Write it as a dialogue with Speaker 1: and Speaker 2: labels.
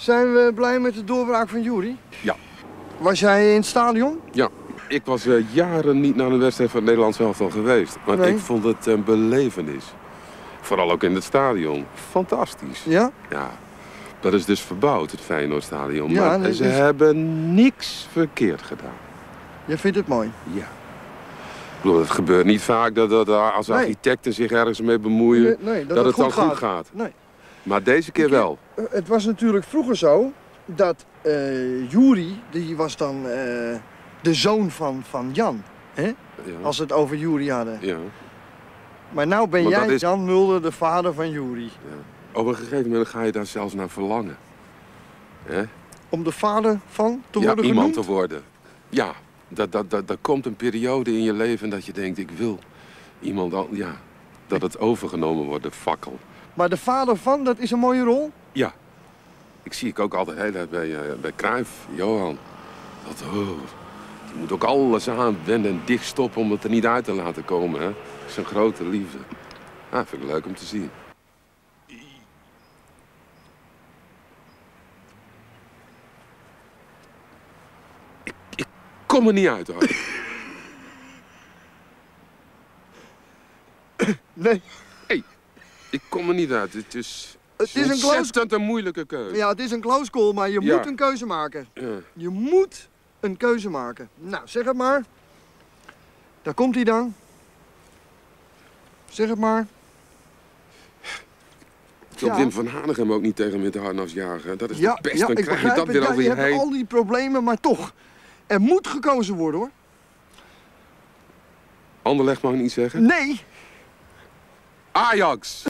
Speaker 1: Zijn we blij met de doorbraak van Jury?
Speaker 2: Ja.
Speaker 1: Was jij in het stadion?
Speaker 2: Ja, ik was eh, jaren niet naar een wedstrijd van het Nederlands elftal geweest. Maar
Speaker 1: Nee.
Speaker 2: ik vond het een belevenis. Vooral ook in het stadion. Fantastisch.
Speaker 1: Ja?
Speaker 2: Ja, dat is dus verbouwd, het Feyenoordstadion.
Speaker 1: Ja,
Speaker 2: maar ze
Speaker 1: is-
Speaker 2: hebben niks verkeerd gedaan.
Speaker 1: Jij vindt het mooi?
Speaker 2: Ja. Ik bedoel, het gebeurt niet vaak dat, dat als
Speaker 1: Nee.
Speaker 2: architecten zich ergens mee bemoeien...
Speaker 1: Nee, dat,
Speaker 2: dat,
Speaker 1: het
Speaker 2: het dan
Speaker 1: goed
Speaker 2: goed gaat.
Speaker 1: Nee.
Speaker 2: Maar deze keer wel.
Speaker 1: Eh, Het was natuurlijk vroeger zo dat eh Jury, die was dan eh, de zoon van, van Jan. Hè?
Speaker 2: Ja.
Speaker 1: Als we het over Jury hadden.
Speaker 2: ja.
Speaker 1: Maar nou ben jij
Speaker 2: is-
Speaker 1: Jan Mulder, de vader van Jury.
Speaker 2: Op een gegeven moment ga je daar zelfs naar verlangen. Hè?
Speaker 1: Om de vader van te
Speaker 2: ja,
Speaker 1: worden
Speaker 2: iemand
Speaker 1: genoemd?
Speaker 2: te worden. Ja, dat, dat, dat, dat komt een periode in je leven dat je denkt, ik wil iemand al, ja, dat het overgenomen wordt, de fakkel.
Speaker 1: Maar de vader van, dat is een mooie rol?
Speaker 2: Ja, ik zie ik ook altijd heel erg bij, eh, bij Cruijff, Johan. Dat, oh, die moet ook alles aanwenden en dichtstoppen om het er niet uit te laten komen. Hè? Zijn grote liefde. Ah, vind ik leuk om te zien. Ik, ik kom er niet uit hoor.
Speaker 1: Nee.
Speaker 2: Ik kom er niet uit. Het is,
Speaker 1: Het is een
Speaker 2: ontzettend een moeilijke keuze.
Speaker 1: Ja, het is een close call, maar je
Speaker 2: Ja.
Speaker 1: moet een keuze maken.
Speaker 2: Ja.
Speaker 1: Je moet een keuze maken. Nou, zeg het maar. Daar komt hij dan. Zeg het maar.
Speaker 2: Ik wil
Speaker 1: Ja.
Speaker 2: Wim van Hanegem ook niet tegen met de harnas jagen. Dat is
Speaker 1: Ja,
Speaker 2: de pest.
Speaker 1: ja
Speaker 2: dan
Speaker 1: ik
Speaker 2: krijg je dat weer over
Speaker 1: je
Speaker 2: heen.
Speaker 1: al die problemen, maar toch. Er moet gekozen worden, hoor.
Speaker 2: Anderlecht mag niet zeggen.
Speaker 1: Nee,
Speaker 2: Ajax!